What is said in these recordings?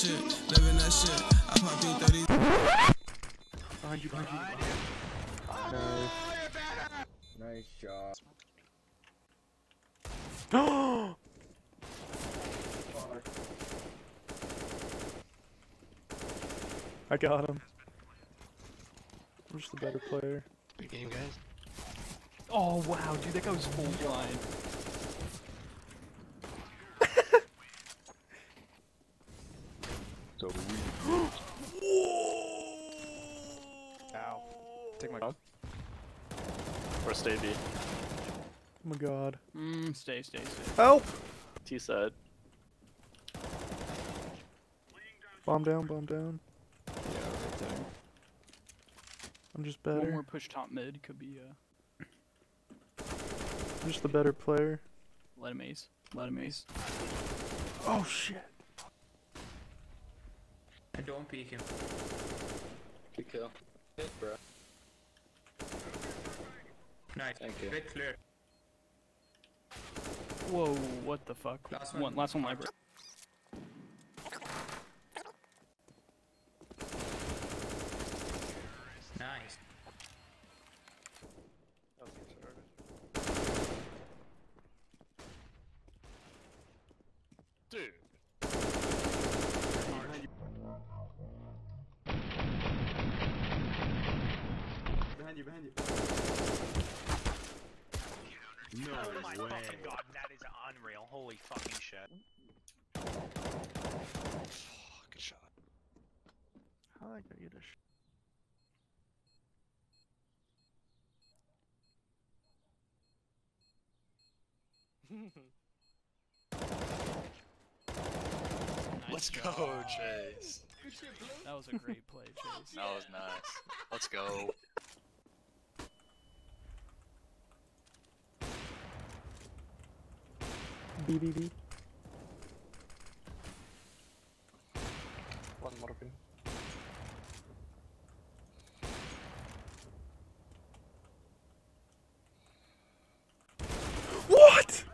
shit, living that shit. I pop through 30. Behind you, behind you. Nice job. Nice. I got him. I'm just a better player. Good game, guys. Oh wow, dude, that guy was full blind. Take my. Huh? Or stay B. Oh my god. Mm, stay, stay, stay. Help! T said. Bomb down, bomb down. Yeah, right there. I'm just better. One more push top mid could be uh. I'm just the better player. Let him ace. Let him ace. Oh shit. And don't peek him. Good kill. Hit, bro. Nice. Thank you. Red clear. Whoa, what the fuck? Last one, one. last one library. Nice. Dude. Behind you, behind you. No oh my fucking oh god, that is unreal. Holy fucking shit. Oh, good shot. How did I get you to sh- Let's Nice go, job. Chase. That was a great play, Chase. That was nice. Let's go. B B B. One more open. What?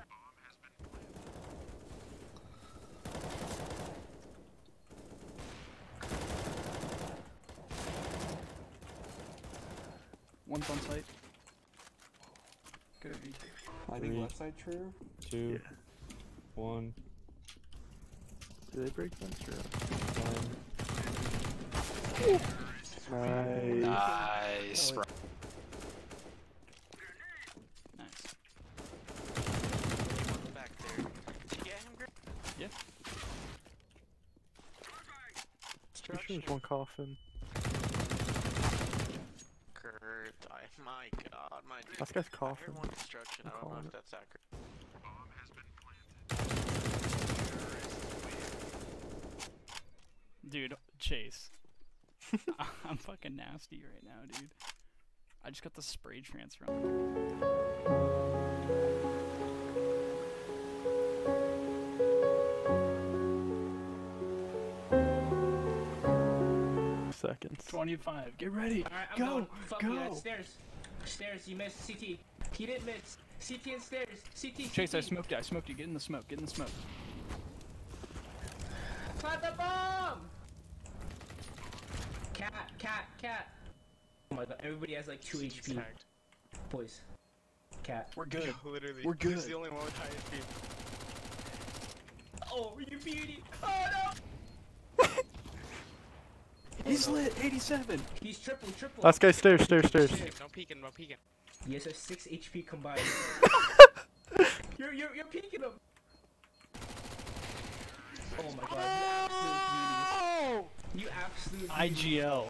One's on site. Good. I think left side true. two, one, Do they break fence or? Nice. Nice, oh, bro. Nice. Back there. Did you get him, Grit? Yeah. Sure there's one coffin. Kurt, I, my god, my dude. That guy's I heard one destruction, I I'm don't know calling if that's accurate. Dude, Chase. I'm fucking nasty right now, dude. I just got the spray transfer on. Seconds. 25. Get ready. Alright, I'm Go, going. Fuck go. you, stairs. Stairs, you missed CT. He didn't miss. CT and stairs. CT, Chase, I smoked you. I smoked you. Get in the smoke. Get in the smoke. Plant the bomb! Cat, cat, cat. Oh my god, everybody has like 2 HP. Tagged. Boys. Cat. We're good. Literally. We're He's good. the only one with high HP. Oh, you beauty! Oh no! He's lit. 87. He's triple, triple. Last guy stairs, stairs, stairs. No peeking, no peeking. He has a 6 HP combined. you're, you're, you're peeking him! Oh my god, you IGL.